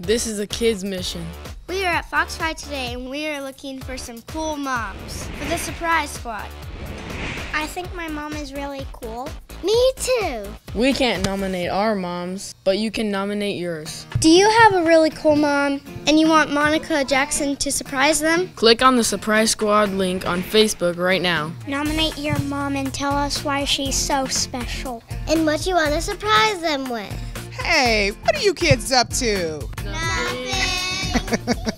This is a kid's mission. We are at Fox FOX5 today and we are looking for some cool moms for the surprise squad. I think my mom is really cool. Me too. We can't nominate our moms, but you can nominate yours. Do you have a really cool mom and you want Monica Jackson to surprise them? Click on the Surprise Squad link on Facebook right now. Nominate your mom and tell us why she's so special. And what you want to surprise them with. Hey, what are you kids up to? Nothing.